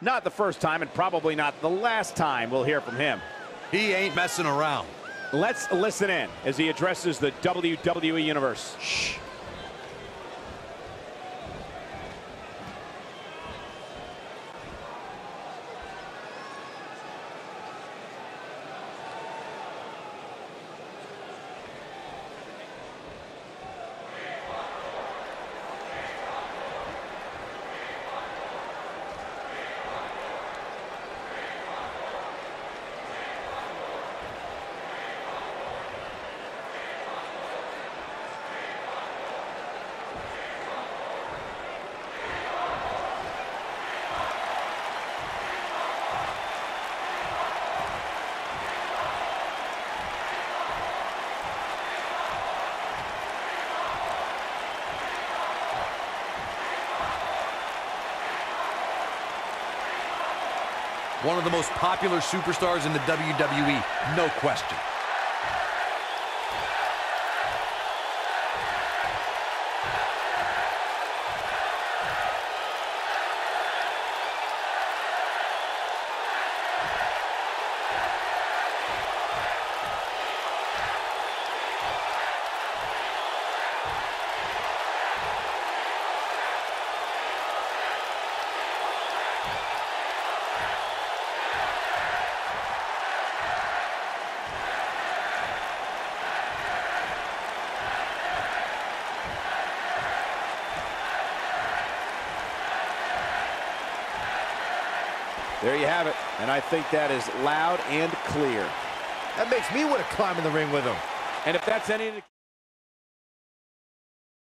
Not the first time and probably not the last time we'll hear from him. He ain't messing around. Let's listen in as he addresses the WWE Universe. Shh. One of the most popular superstars in the WWE, no question. There you have it. And I think that is loud and clear. That makes me want to climb in the ring with him. And if that's any